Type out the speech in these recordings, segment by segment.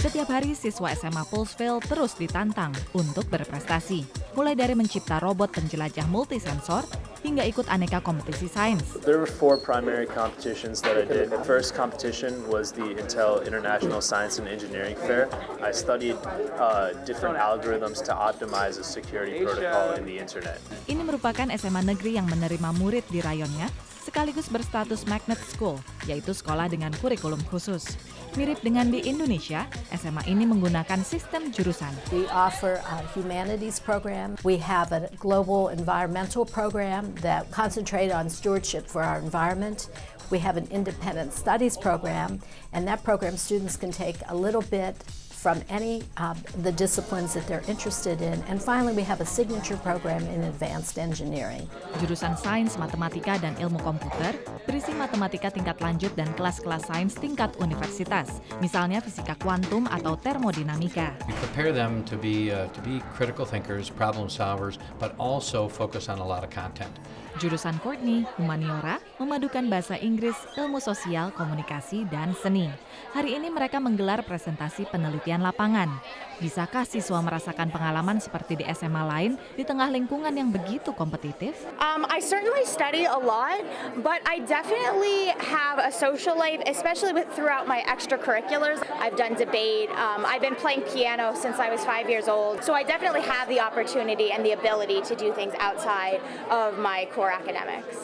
Setiap hari siswa SMA Pulseville terus ditantang untuk berprestasi. Mulai dari mencipta robot penjelajah multisensor hingga ikut aneka kompetisi sains. There were four primary competitions that I did. The first competition was the Intel International Science and Engineering Fair. I studied uh, different algorithms to optimize a security protocol in the internet. Ini merupakan SMA negeri yang menerima murid di rayonnya sekaligus berstatus magnet school, yaitu sekolah dengan kurikulum khusus. Mirip dengan di Indonesia, SMA ini menggunakan sistem jurusan. We offer a humanities program. We have a global environmental program that concentrate on stewardship for our environment. We have an independent studies program, and that program students can take a little bit from any uh, the disciplines that they're interested in. And finally, we have a signature program in advanced engineering. Jurusan Sains, Matematika, dan Ilmu Komputer berisi matematika tingkat lanjut dan kelas-kelas sains tingkat universitas, misalnya fisika kuantum atau termodinamika. We prepare them to be uh, to be critical thinkers, problem solvers, but also focus on a lot of content. Jurusan Courtney, Humaniora, memadukan bahasa Inggris, ilmu sosial, komunikasi, dan seni. Hari ini mereka menggelar presentasi penelitian lapangan. Bisakah siswa merasakan pengalaman seperti di SMA lain di tengah lingkungan yang begitu kompetitif? Um, I certainly study a lot, but I definitely have a social life, especially with throughout my extracurriculars. I've done debate. Um, I've been playing piano since I was five years old, so I definitely have the opportunity and the ability to do things outside of my core academics.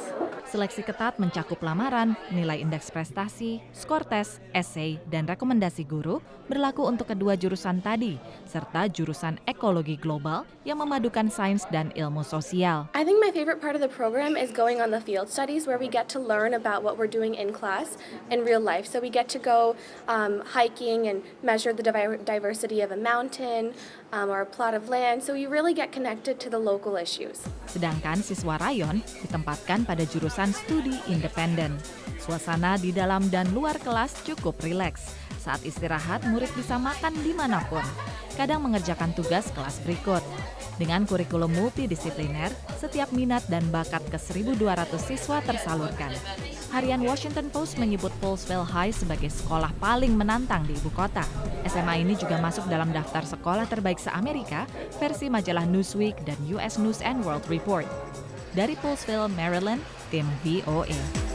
Seleksi ketat mencakup lamaran, nilai indeks prestasi, skor tes, esai, dan rekomendasi guru berlaku untuk kedua jurusan tadi, serta jurusan ekologi global yang memadukan sains dan ilmu sosial. I think my favorite part of the program is going on the field studies where we get to learn about what we're doing in class in real life. So we get to go um, hiking and measure the diver- diversity of a mountain um, or a plot of land. So you really get connected to the local issues. Sedangkan siswa rayon ditempatkan pada jurusan studi independen. Suasana di dalam dan luar kelas cukup rileks. Saat istirahat, murid bisa makan di mana pun. Kadang mengerjakan tugas kelas berikut. Dengan kurikulum multidisipliner, setiap minat dan bakat ke 1.200 siswa tersalurkan. Harian Washington Post menyebut Paulsville High sebagai sekolah paling menantang di ibu kota. SMA ini juga masuk dalam daftar sekolah terbaik se-Amerika versi majalah Newsweek dan US News and World Report. Dari Paulsville, Maryland, tim VOA.